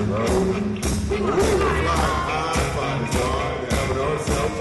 I road. Ooh, my body's on, having ourselves.